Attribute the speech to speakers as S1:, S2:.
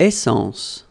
S1: Essence.